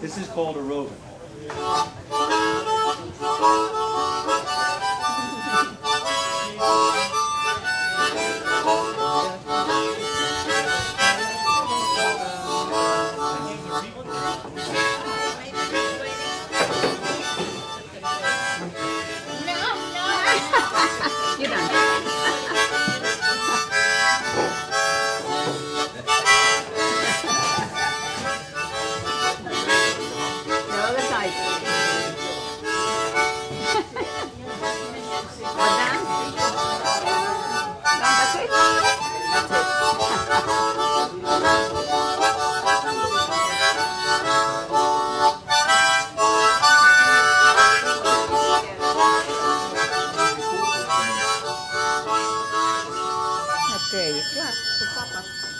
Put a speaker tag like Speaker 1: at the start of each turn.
Speaker 1: this is called a roving.
Speaker 2: Clap.